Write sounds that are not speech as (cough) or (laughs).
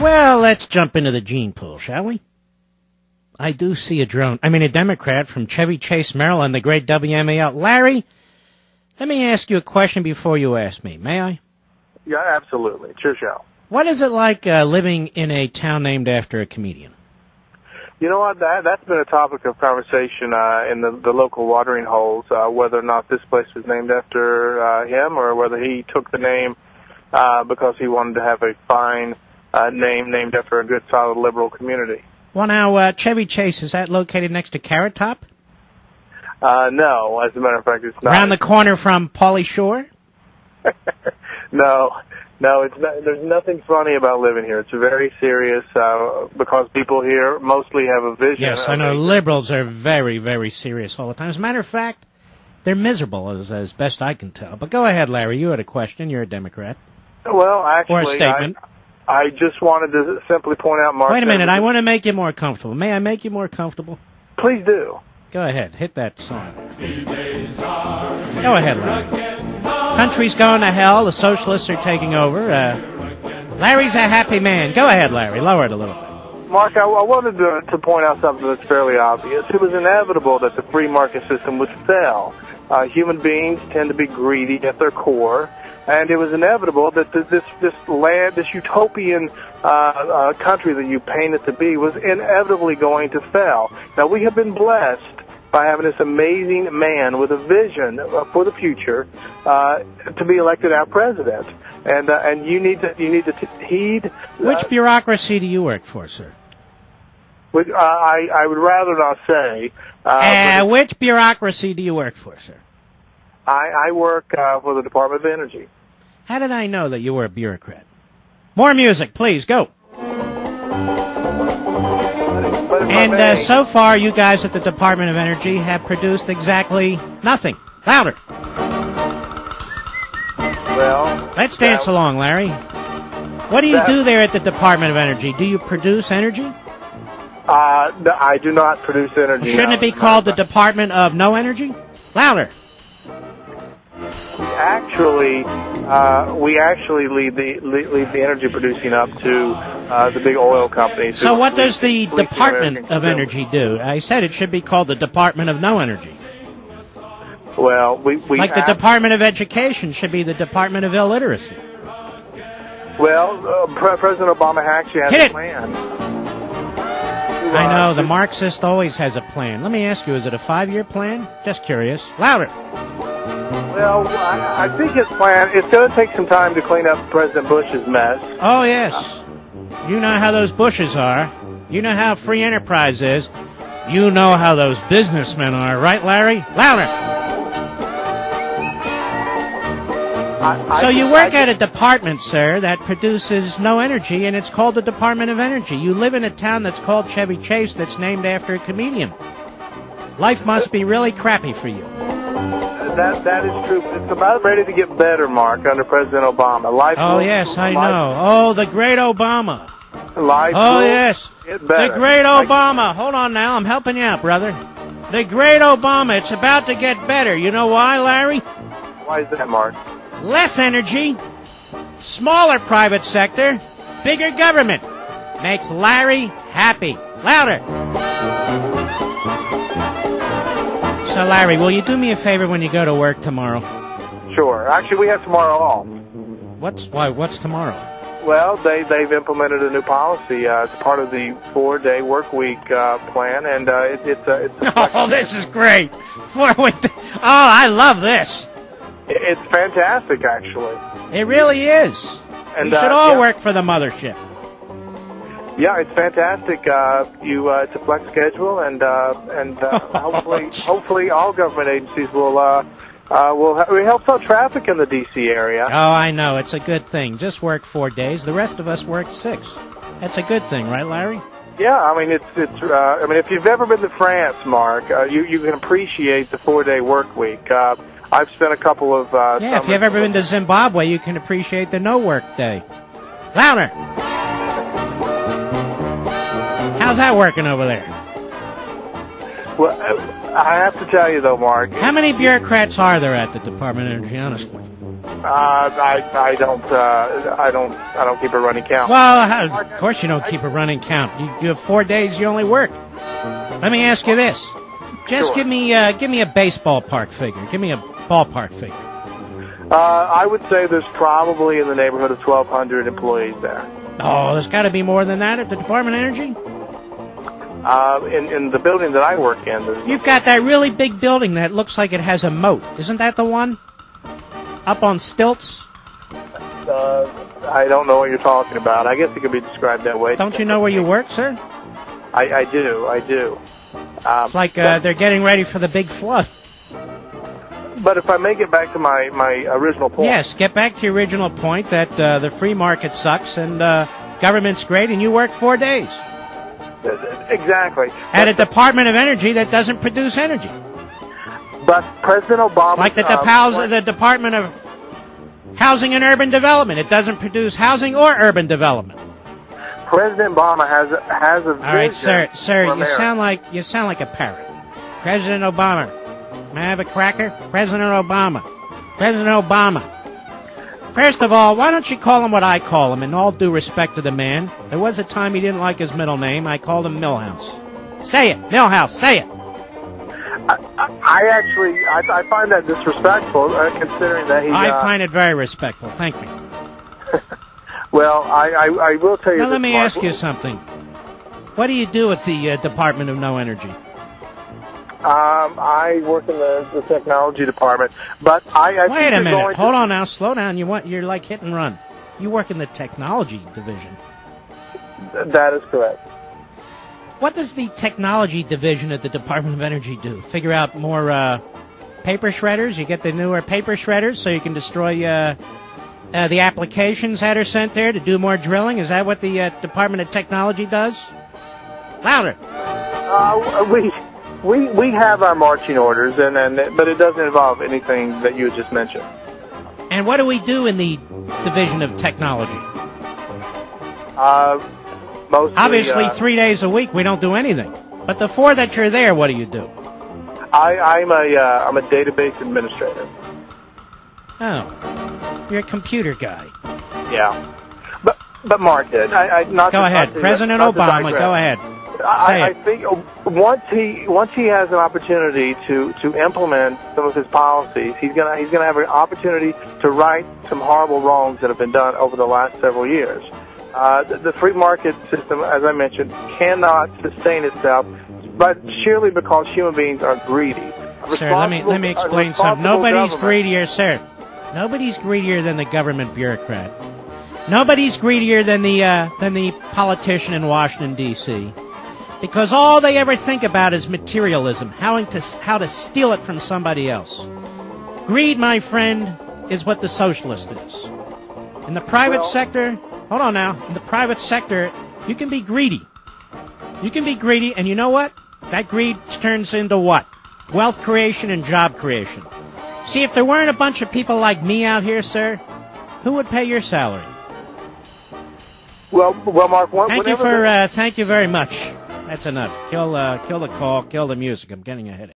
Well, let's jump into the gene pool, shall we? I do see a drone. I mean, a Democrat from Chevy Chase, Maryland, the great WMAL. Larry, let me ask you a question before you ask me. May I? Yeah, absolutely. Sure show. What is it like uh, living in a town named after a comedian? You know what? That that's been a topic of conversation uh, in the the local watering holes. Uh, whether or not this place was named after uh, him, or whether he took the name uh, because he wanted to have a fine uh, name named after a good, solid liberal community. Well, now uh, Chevy Chase is that located next to Carrot Top? Uh, no, as a matter of fact, it's not. Around the corner from Pauly Shore? (laughs) no, no, it's not, there's nothing funny about living here. It's very serious uh, because people here mostly have a vision. Yes, I know. Liberals are very, very serious all the time. As a matter of fact, they're miserable, as, as best I can tell. But go ahead, Larry. You had a question. You're a Democrat. Well, actually, or a statement. I, I just wanted to simply point out, Mark. Wait a minute. I want to make you more comfortable. May I make you more comfortable? Please do. Go ahead. Hit that song. Go ahead, Larry. Country's going to hell. The socialists are taking over. Uh, Larry's a happy man. Go ahead, Larry. Lower it a little bit. Mark, I, I wanted to, to point out something that's fairly obvious. It was inevitable that the free market system would fail. Uh, human beings tend to be greedy at their core and it was inevitable that this this land, this utopian uh, uh, country that you paint it to be, was inevitably going to fail. Now we have been blessed by having this amazing man with a vision for the future uh, to be elected our president, and uh, and you need to you need to t- heed. Which uh, bureaucracy do you work for, sir? Which, uh, I I would rather not say. Uh, which bureaucracy do you work for, sir? I, I work uh, for the Department of Energy. How did I know that you were a bureaucrat? More music, please, go. And uh, so far, you guys at the Department of Energy have produced exactly nothing. Louder. Well, let's dance along, Larry. What do you do there at the Department of Energy? Do you produce energy? Uh, I do not produce energy. Shouldn't it be called the Department of No Energy? Louder actually uh, we actually lead the lead the energy producing up to uh, the big oil companies. So what does the Department of Energy do? I said it should be called the Department of No Energy. Well, we, we like the Department of Education should be the Department of Illiteracy. Well, uh, Pre- President Obama actually has Hit a it. plan. I know the Marxist always has a plan. Let me ask you: Is it a five-year plan? Just curious. Louder. Well, I, I think his plan, it's going to take some time to clean up President Bush's mess. Oh, yes. You know how those Bushes are. You know how free enterprise is. You know how those businessmen are, right, Larry? Louder. I, I so you work at a department, sir, that produces no energy, and it's called the Department of Energy. You live in a town that's called Chevy Chase that's named after a comedian. Life must be really crappy for you. That that is true. It's about ready to get better, Mark, under President Obama. Life. Oh, yes, I life- know. Oh, the great Obama. Life. Oh, yes. Get The great Obama. Hold on now. I'm helping you out, brother. The great Obama. It's about to get better. You know why, Larry? Why is that, Mark? Less energy, smaller private sector, bigger government. Makes Larry happy. Louder. So, Larry, will you do me a favor when you go to work tomorrow? Sure. Actually, we have tomorrow off. What's why? What's tomorrow? Well, they they've implemented a new policy. Uh, it's part of the four-day work week uh, plan, and uh, it, it's (laughs) a it's a Oh, this is great. Four week- Oh, I love this. it's fantastic, actually. It really is. And we should uh, all yeah, work for the mothership. Yeah, it's fantastic. Uh, you uh, it's a flex schedule, and uh, and uh, (laughs) hopefully hopefully all government agencies will uh, uh, will it helps out traffic in the D.C. area. Oh, I know. It's a good thing. Just work four days. The rest of us work six. That's a good thing, right, Larry? Yeah, I mean it's it's. Uh, I mean if you've ever been to France, Mark, uh, you you can appreciate the four day work week. Uh, I've spent a couple of uh, Yeah, if you've ever been to Zimbabwe, you can appreciate the no work day. Louder. How's that working over there? Well, I have to tell you though, Mark. How many bureaucrats are there at the Department of Energy, honestly? Uh, I I don't uh, I don't I don't keep a running count. Well, of course you don't keep a running count. You, you have four days you only work. Let me ask you this: just Sure. give me uh, give me a baseball park figure. Give me a ballpark figure. Uh, I would say there's probably in the neighborhood of 1,200 employees there. Oh, there's got to be more than that at the Department of Energy. Uh, in in the building that I work in, You've got that really big building that looks like it has a moat. Isn't that the one? Up on stilts? uh, I don't know what you're talking about. I guess it could be described that way. Don't you know where you work, sir? I, I do, I do. Um, It's like uh, they're getting ready for the big flood. but if I may get back to my my original point, Yes, get back to your original point that uh, the free market sucks and uh, government's great and you work four days exactly. at a Department of Energy that doesn't produce energy. But President Obama, Like the, uh, the Department of Housing and Urban Development. It doesn't produce housing or urban development. President Obama has a, has a. All right, sir, sir, you America. sound like you sound like a parrot. President Obama. May I have a cracker? President Obama. President Obama. First of all, why don't you call him what I call him? In all due respect to the man, there was a time he didn't like his middle name. I called him Millhouse. Say it, Millhouse. Say it. I, I, actually I, I find that disrespectful, uh, considering that he. I uh, find it very respectful. Thank you. (laughs) well, I, I I will tell you. Now let me ask you something. What do you do at the uh, Department of No Energy? Um, I work in the, the technology department, but I. I Wait a minute. going to- Hold on now. Slow down. You want you're like hit and run. You work in the technology division. That is correct. What does the technology division at the Department of Energy do? Figure out more uh, paper shredders? You get the newer paper shredders so you can destroy uh, uh, the applications that are sent there to do more drilling? Is that what the uh, Department of Technology does? Louder. Uh, we we we have our marching orders, and and but it doesn't involve anything that you just mentioned. And what do we do in the division of technology? Uh, mostly, Obviously, uh, three days a week we don't do anything. But the four that you're there, what do you do? I I'm a uh, I'm a database administrator. Oh, you're a computer guy. Yeah. But but Mark did. I, I not Go ahead, President Obama. Go ahead. I, I think once he once he has an opportunity to to implement some of his policies, he's gonna he's gonna have an opportunity to right some horrible wrongs that have been done over the last several years. Uh, the, the free market system, as I mentioned, cannot sustain itself, but surely because human beings are greedy. Sir, let me let me explain something. Nobody's government- greedier, sir. Nobody's greedier than the government bureaucrat. Nobody's greedier than the uh, than the politician in Washington D.C. Because all they ever think about is materialism, how to how to steal it from somebody else. Greed, my friend, is what the socialist is. In the private Well- sector, hold on now. In the private sector, you can be greedy. You can be greedy, and you know what? That greed turns into what? Wealth creation and job creation. See, if there weren't a bunch of people like me out here, sir, who would pay your salary? Well, well, Mark. One, Thank you for, uh, thank you very much. That's enough. Kill, uh, kill the call, kill the music. I'm getting a headache.